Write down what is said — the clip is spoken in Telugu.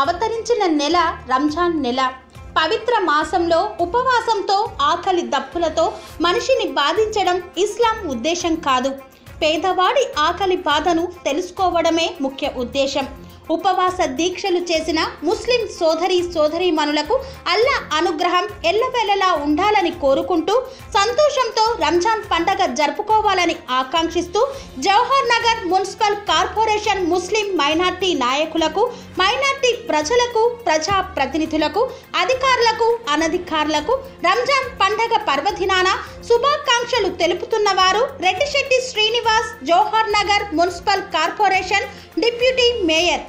అవతరించిన నెల రంజాన్ నెల. పవిత్ర మాసంలో ఉపవాసంతో ఆకలి దప్పులతో మనిషిని బాధించడం ఇస్లాం ఉద్దేశం కాదు. పేదవాడి ఆకలి బాధను తెలుసుకోవడమే ముఖ్య ఉద్దేశం. ఉపవాస దీక్షలు చేసిన ముస్లిం సోదరి సోదరీమణులకు అల్లా అనుగ్రహం ఎల్లవెల్లలా ఉండాలని కోరుకుంటూ సంతోషంతో రంజాన్ పండగ జరుపుకోవాలని ఆకాంక్షిస్తూ Jawahar Nagar municipal corporation Muslim minority నాయకులకు మైనార్టీ ప్రజలకు ప్రజా ప్రతినిధులకు అధికారులకు అనధికారులకు రంజాన్ పండగ పర్వదినాన శుభాకాంక్షలు తెలుపుతున్న వారు Reddishetti Srinivas Johar Nagar municipal corporation deputy mayor.